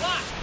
Lock!